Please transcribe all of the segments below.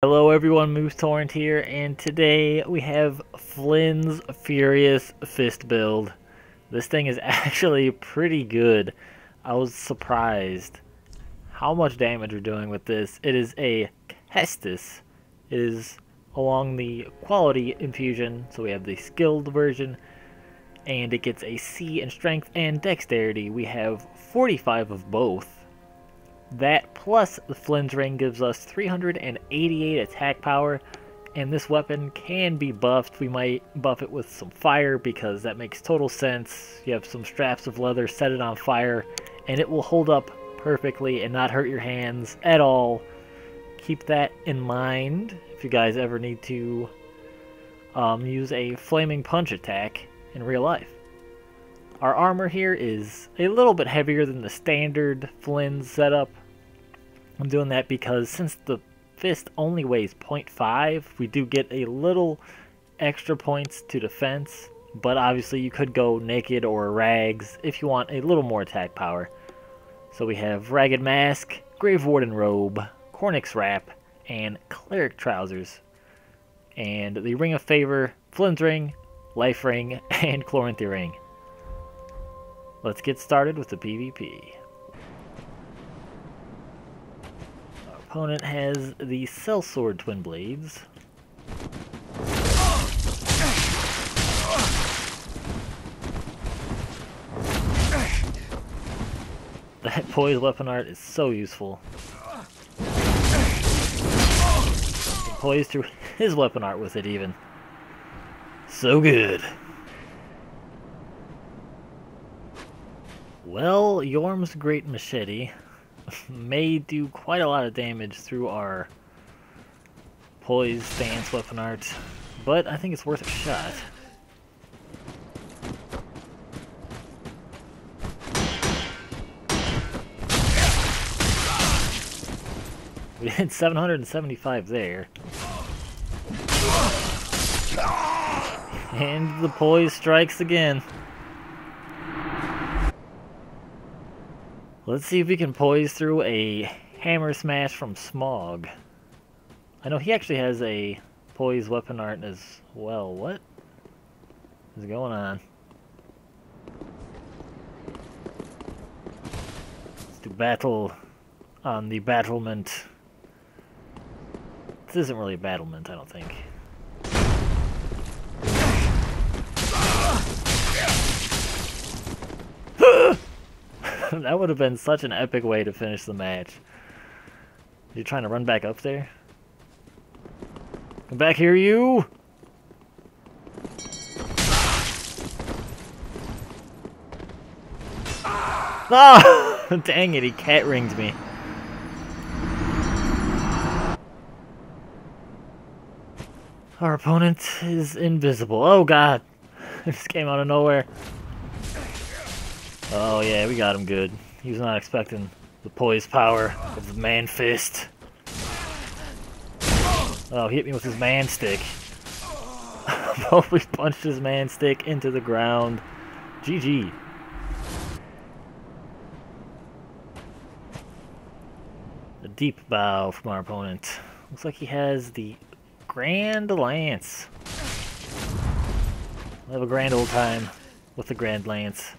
Hello everyone, Moose Torrent here, and today we have Flynn's Furious Fist build. This thing is actually pretty good. I was surprised how much damage we're doing with this. It is a Caestus. It is along the quality infusion, so we have the skilled version, and it gets a C in strength and dexterity. We have 45 of both. That plus the Flynn's Ring gives us 388 attack power, and this weapon can be buffed. We might buff it with some fire because that makes total sense. You have some straps of leather, set it on fire, and it will hold up perfectly and not hurt your hands at all. Keep that in mind if you guys ever need to um, use a flaming punch attack in real life. Our armor here is a little bit heavier than the standard Flynn setup. I'm doing that because since the fist only weighs 0.5, we do get a little extra points to defense, but obviously you could go naked or rags if you want a little more attack power. So we have Ragged Mask, Grave Warden Robe, Cornix Wrap, and Cleric Trousers. And the Ring of Favor, Flynn's Ring, Life Ring, and Chloranthy Ring. Let's get started with the PvP. Opponent has the Sellsword Twin Blades. That poise weapon art is so useful. Poise through his weapon art with it even. So good. Well, Yhorm's Great Machete may do quite a lot of damage through our poise stance weapon art, but I think it's worth a shot. We did 775 there. And the poise strikes again. Let's see if we can poise through a hammer smash from Smough. I know he actually has a poise weapon art as well. What is going on? Let's do battle on the battlement. This isn't really a battlement, I don't think. that would have been such an epic way to finish the match. You trying to run back up there? Come back here, you! Oh! Dang it, he cat ringed me. Our opponent is invisible. Oh god. It just came out of nowhere. Oh yeah, we got him good. He was not expecting the poise power of the man fist. Oh, he hit me with his man stick. We punched his man stick into the ground. GG. A deep bow from our opponent. Looks like he has the Grand Lance. We'll have a grand old time with the Grand Lance.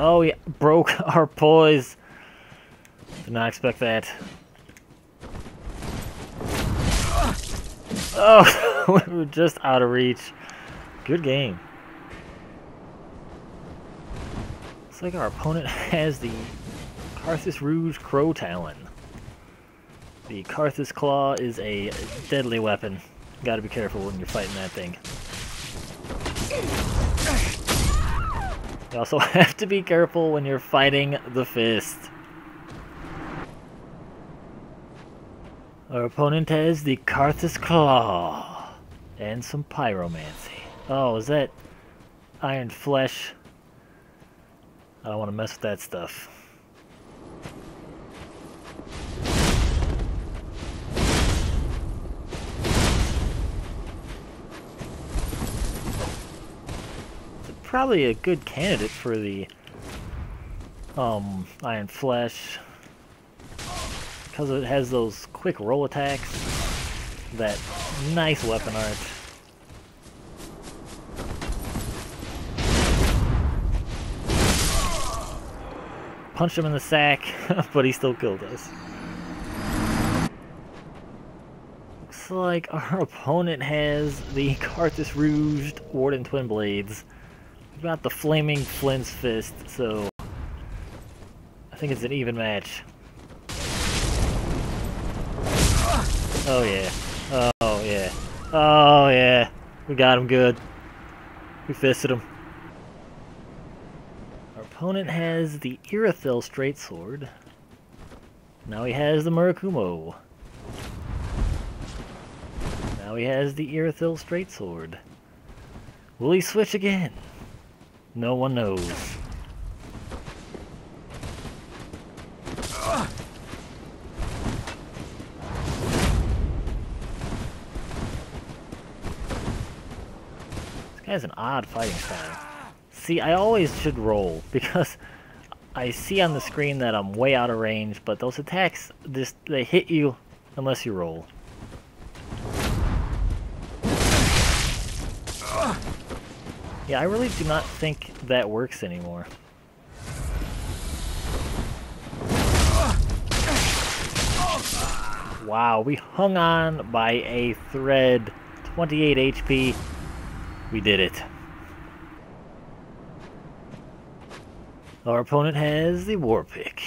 Oh, yeah, broke our poise. Did not expect that. Oh, we were just out of reach. Good game. Looks like our opponent has the Carthus Rouge Crow Talon. The Carthus Claw is a deadly weapon. Gotta be careful when you're fighting that thing. You also have to be careful when you're fighting the fist. Our opponent has the Carthus Claw. And some Pyromancy. Oh, is that Iron Flesh? I don't want to mess with that stuff. Probably a good candidate for the um, Iron Flesh. because it has those quick roll attacks. That nice weapon art. Punched him in the sack, but he still killed us. Looks like our opponent has the Carthus Rouged Warden Twin Blades. Got the Flaming Flint's Fist, so I think it's an even match. Oh yeah. Oh yeah. Oh yeah. We got him good. We fisted him. Our opponent has the Irithyll Straight Sword. Now he has the Murakumo. Now he has the Irithyll Straight Sword. Will he switch again? No one knows. This guy has an odd fighting style. See, I always should roll, because I see on the screen that I'm way out of range, but those attacks, just they hit you unless you roll. Yeah, I really do not think that works anymore. Wow, we hung on by a thread. 28 HP. We did it. Our opponent has the war pick.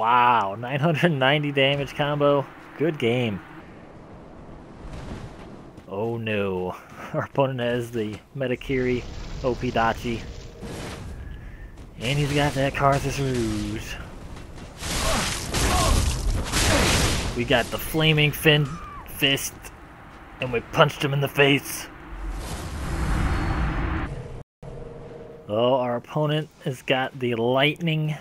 Wow, 990 damage combo. Good game. Oh no. Our opponent has the Metagiri Opidachi. And he's got that Carthus Rouge. We got the flaming fin fist, and we punched him in the face. Oh, our opponent has got the lightning.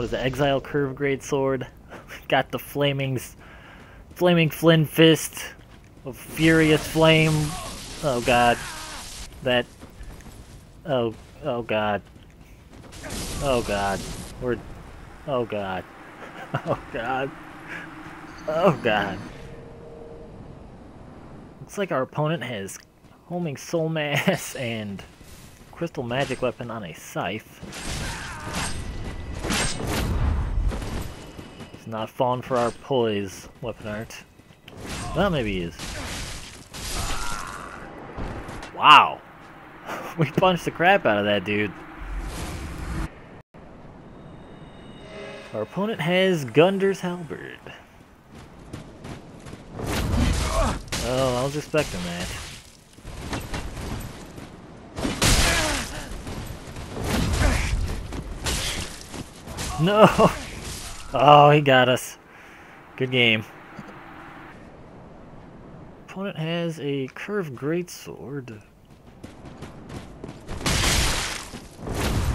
What is it? Exile curve grade sword. got the flamings, flaming flint fist of furious flame. Oh god, that. Oh, oh god. Oh god, we're. Oh god. Oh god. Oh god. Looks like our opponent has homing soul mass and crystal magic weapon on a scythe. Not falling for our poise weapon art. Well, maybe he is. Wow. we punched the crap out of that dude. Our opponent has Gundyr's Halberd. Oh, I was expecting that. No! Oh, he got us. Good game. Opponent has a curved greatsword.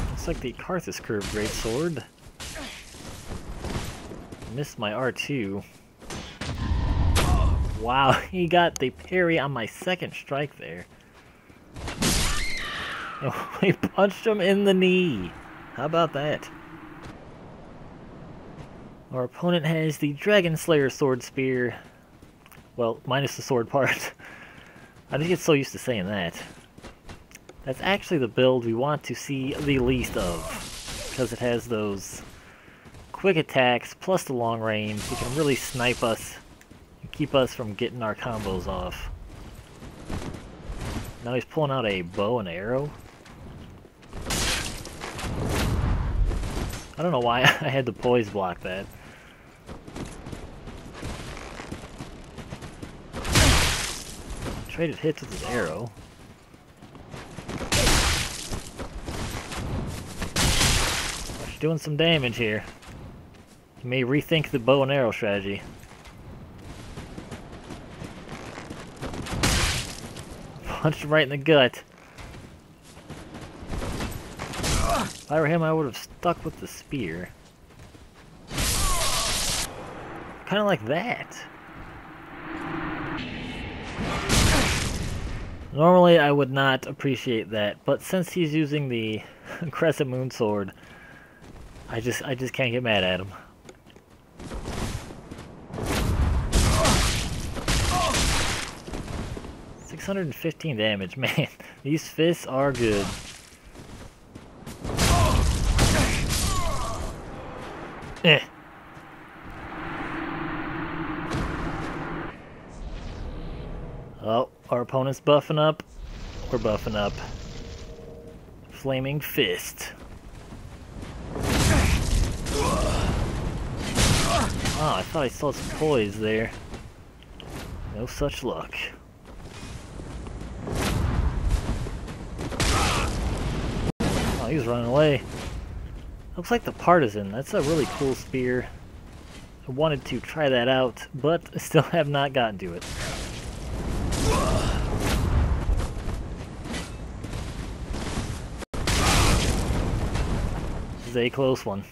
Looks like the Carthus curved greatsword missed my R2. Wow, he got the parry on my second strike there. Oh, he punched him in the knee. How about that? Our opponent has the Dragon Slayer Sword Spear. Well, minus the sword part. I think it's so used to saying that. That's actually the build we want to see the least of. Because it has those quick attacks plus the long range, he can really snipe us and keep us from getting our combos off. Now he's pulling out a bow and arrow. I don't know why I had the poise block that. Traded hits with his arrow. doing some damage here. You may rethink the bow and arrow strategy. Punched him right in the gut. If I were him, I would have stuck with the spear. Kind of like that. Normally I would not appreciate that, but since he's using the Crescent Moon Sword, I just I just can't get mad at him. Six hundred and fifteen damage, man. These fists are good. Eh. Oh, our opponent's buffing up. We're buffing up. Flaming Fist. Oh, I thought I saw some poise there. No such luck. Oh, he's running away. Looks like the Partisan. That's a really cool spear. I wanted to try that out, but still have not gotten to it. A close one.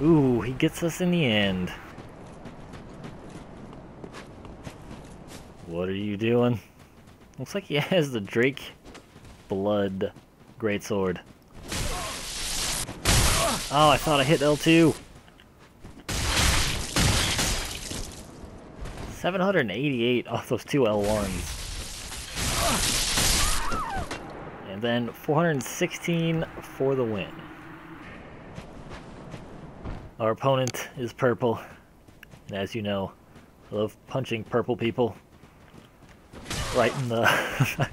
Ooh, he gets us in the end. What are you doing? Looks like he has the Drake Blood Greatsword. Oh, I thought I hit L2. 788 off those two L1s. And then 416 for the win. Our opponent is purple. And as you know, I love punching purple people. Right in the...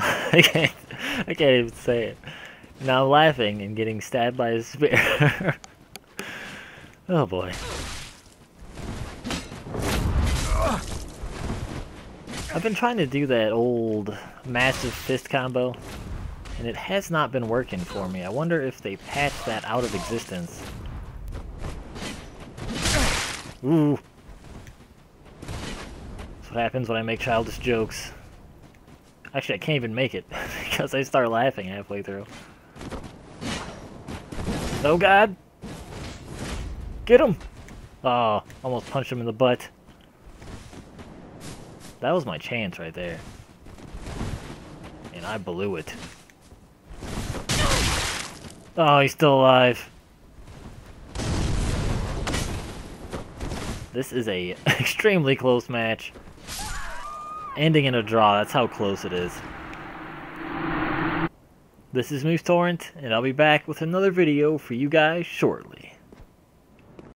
I can't, I can't even say it. Now I'm laughing and getting stabbed by a spear. oh boy. I've been trying to do that old massive fist combo, and it has not been working for me. I wonder if they patched that out of existence. Ooh. That's what happens when I make childish jokes. Actually, I can't even make it, because I start laughing halfway through. Oh god! Get him! Oh, almost punched him in the butt. That was my chance right there. And I blew it. Oh, he's still alive. This is a extremely close match. Ending in a draw, that's how close it is. This is Moose Torrent, and I'll be back with another video for you guys shortly.